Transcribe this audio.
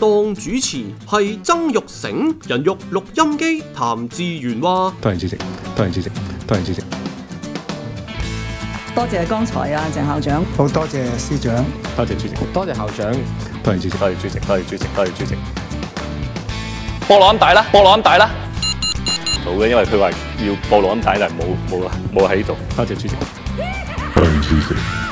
当主持系曾玉成，人肉录音机谭志源话：，多谢主席，多谢主席，多谢主席。多谢刚才啊，郑校长。好多谢司长，多谢主席，多谢校长，多谢主席，多谢主席，多谢主席，多谢主席。波浪大啦，波咁大啦。好嘅，因为佢话要波咁大，但系冇冇啦，冇喺度。多谢主席，多谢主席。